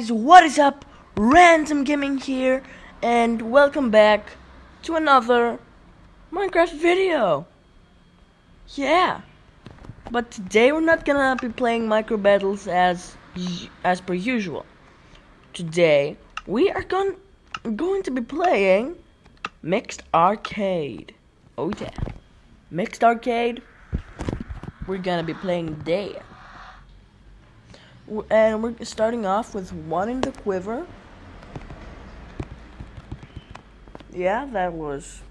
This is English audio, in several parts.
guys, what is up? Random Gaming here, and welcome back to another Minecraft video. Yeah, but today we're not gonna be playing micro battles as as per usual. Today we are going going to be playing mixed arcade. Oh yeah, mixed arcade. We're gonna be playing there and we're starting off with one in the quiver. Yeah, that was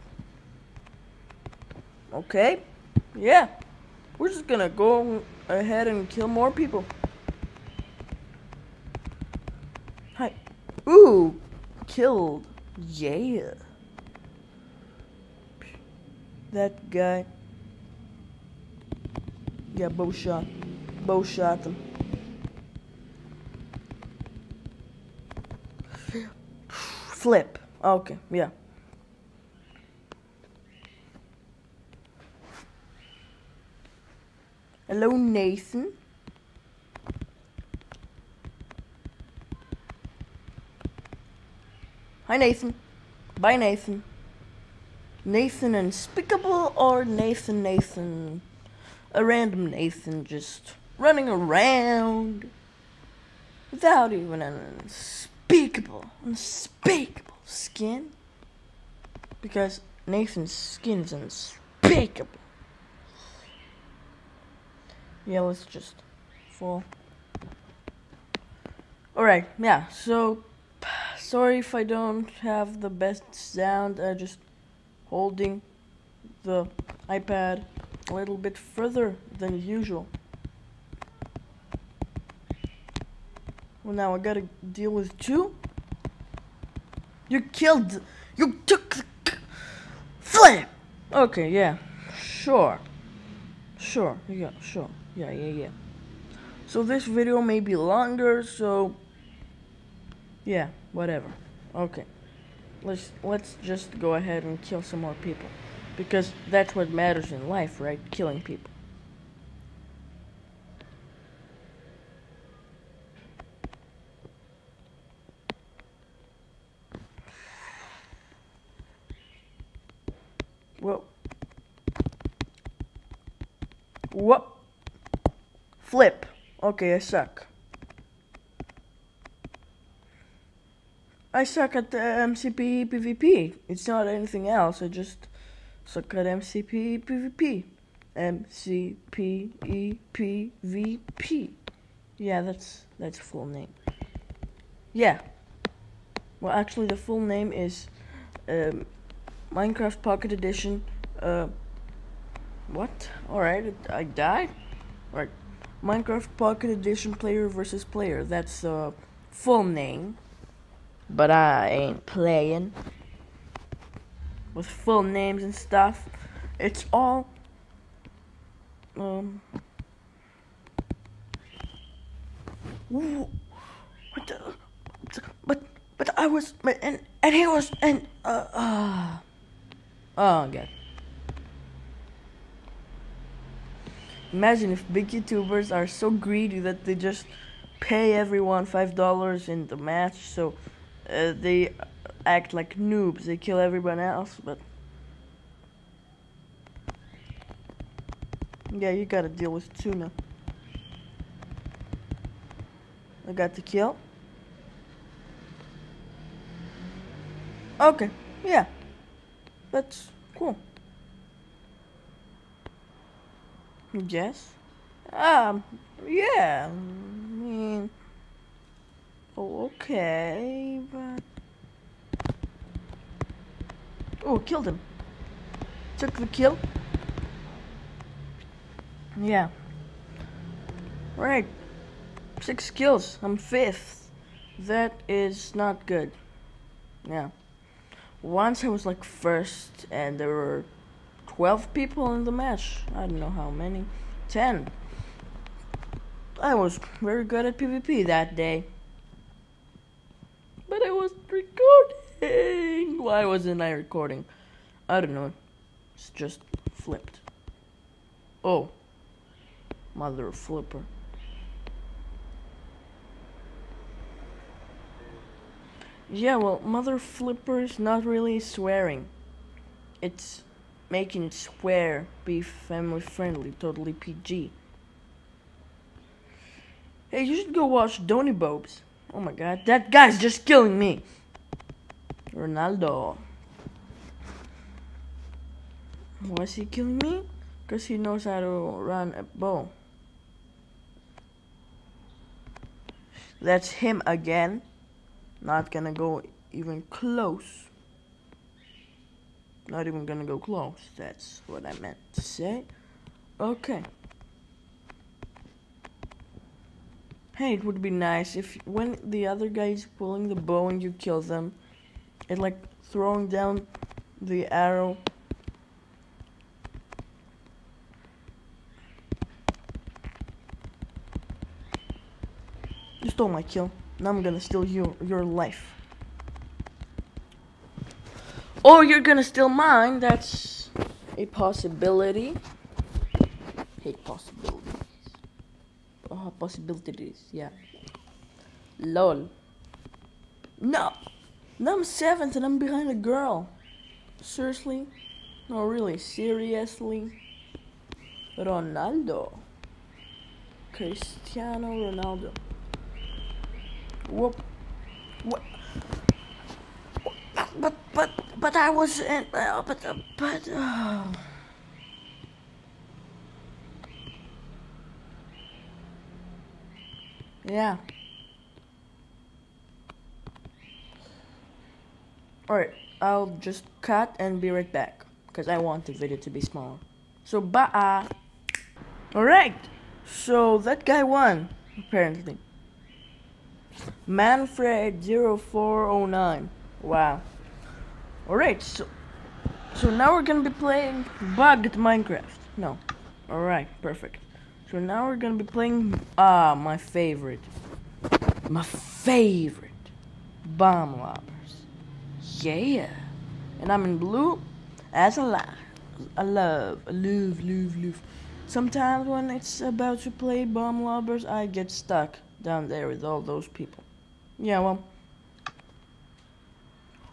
okay. Yeah, we're just gonna go ahead and kill more people. Hi. Ooh, killed. Yeah. That guy. Yeah, bow shot. Bow shot him. Flip. Ah, okay, yeah. Hello, Nathan. Hi, Nathan. Bye, Nathan. Nathan Unspeakable or Nathan Nathan? A random Nathan just running around without even an unspeakable, unspeakable unspeakable skin. Because Nathan's skin is unspeakable. Yeah, let's just fall. Alright, yeah, so sorry if I don't have the best sound. I'm just holding the iPad a little bit further than usual. Well, now I gotta deal with two. You killed. You took flip. Okay, yeah, sure, sure, yeah, sure, yeah, yeah, yeah. So this video may be longer, so yeah, whatever. Okay, let's let's just go ahead and kill some more people, because that's what matters in life, right? Killing people. Whoa. What? Flip. Okay, I suck. I suck at the MCP PvP. It's not anything else. I just suck at MCP PvP. MCP PvP. Yeah, that's that's full name. Yeah. Well, actually, the full name is um, Minecraft Pocket Edition. Uh, what? Alright, I died? Alright. Minecraft Pocket Edition player versus player. That's the uh, full name. But I ain't playing. With full names and stuff. It's all. Um. Ooh, what the? But, but I was, and, and he was, and, uh, uh. Oh, God. Imagine if big YouTubers are so greedy that they just pay everyone $5 in the match so uh, they act like noobs. They kill everyone else, but. Yeah, you gotta deal with tuna. I got the kill. Okay, yeah. That's cool. Yes. Um, yeah. I mean, okay, but. Oh, killed him. Took the kill. Yeah. Right. Six kills. I'm fifth. That is not good. Yeah once I was like first, and there were 12 people in the match. I don't know how many. 10. I was very good at PvP that day. But I was recording. Why wasn't I recording? I don't know. It's just flipped. Oh. Mother flipper. Yeah, well, mother flipper is not really swearing. It's making swear, be family friendly, totally PG. Hey, you should go watch Donny Bobes. Oh my god, that guy's just killing me. Ronaldo. Why is he killing me? Because he knows how to run a bow. That's him again. Not gonna go even close. Not even gonna go close. That's what I meant to say. Okay. Hey, it would be nice if when the other guy is pulling the bow and you kill them, it like throwing down the arrow. You stole my kill. Now I'm gonna steal your your life. Or you're gonna steal mine. That's a possibility. Hate possibilities. Oh, possibilities. Yeah. Lol. No. No, I'm seventh and I'm behind a girl. Seriously? No, really. Seriously? Ronaldo. Cristiano Ronaldo. Whoop. What? But but but I was in. Uh, but uh, but. Yeah. Alright, I'll just cut and be right back. Because I want the video to be smaller. So, bye. Alright, so that guy won, apparently. Manfred0409. Wow. Alright, so so now we're gonna be playing bugged Minecraft. No. Alright, perfect. So now we're gonna be playing ah my favorite. My favorite. Bomb lobbers. Yeah. And I'm in blue as a lot. I love, I love, love, love. Sometimes when it's about to play bomb lobbers, I get stuck down there with all those people. Yeah, well.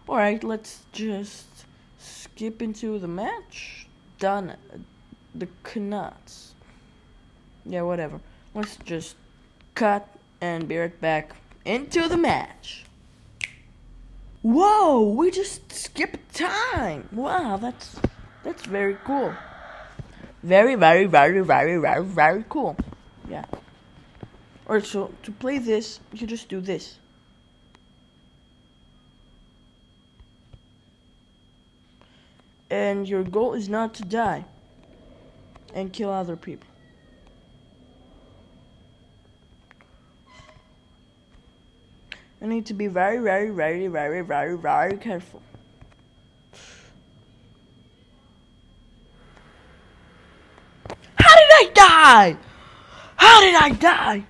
Alright, let's just skip into the match. Done. The Canucks. Yeah, whatever. Let's just cut and be right back into the match. Whoa, we just skipped time. Wow, that's that's very cool. Very, very, very, very, very, very cool. Yeah. Alright, so to play this, you just do this. And your goal is not to die and kill other people. I need to be very, very, very, very, very, very careful. How did I die? How did I die?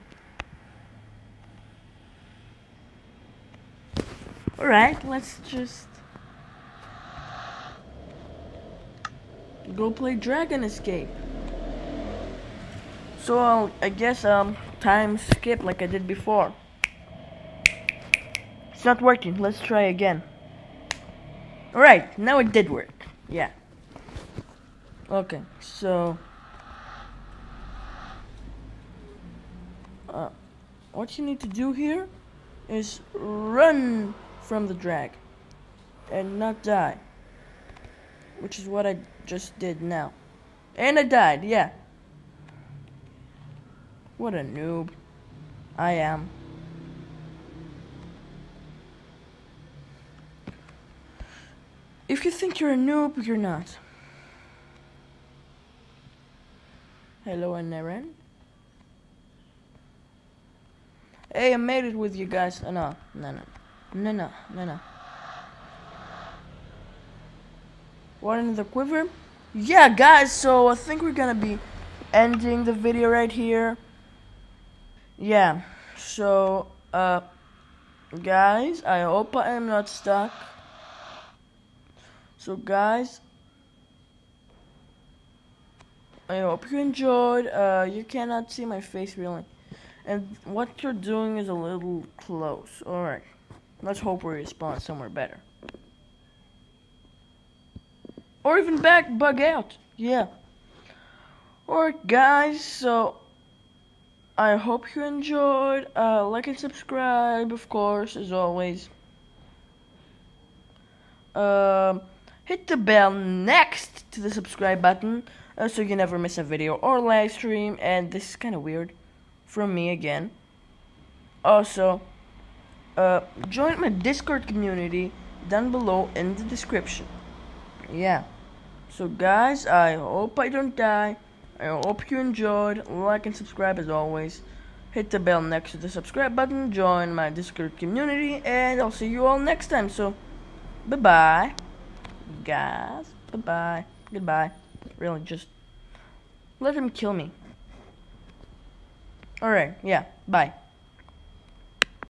Alright, let's just go play Dragon Escape. So I'll, I guess um time skip like I did before. It's not working. Let's try again. Alright, now it did work. Yeah. Okay, so uh, what you need to do here is run from the drag and not die. Which is what I just did now. And I died, yeah. What a noob. I am. If you think you're a noob, you're not. Hello, Naren. Hey, I made it with you guys. Oh, no, no, no. No, no, no, no. What in the quiver? Yeah, guys, so I think we're gonna be ending the video right here. Yeah, so, uh, guys, I hope I am not stuck. So, guys, I hope you enjoyed. Uh, you cannot see my face really. And what you're doing is a little close. Alright. Let's hope we respawn somewhere better. Or even back bug out. Yeah. Alright guys, so I hope you enjoyed. Uh, like and subscribe, of course, as always. Um, hit the bell next to the subscribe button uh, so you never miss a video or live stream. And this is kind of weird from me again. Also, uh, join my Discord community down below in the description. Yeah. So guys, I hope I don't die. I hope you enjoyed. Like and subscribe as always. Hit the bell next to the subscribe button. Join my Discord community. And I'll see you all next time. So, bye-bye. Guys, bye-bye. Goodbye. Really, just let him kill me. Alright, yeah, bye.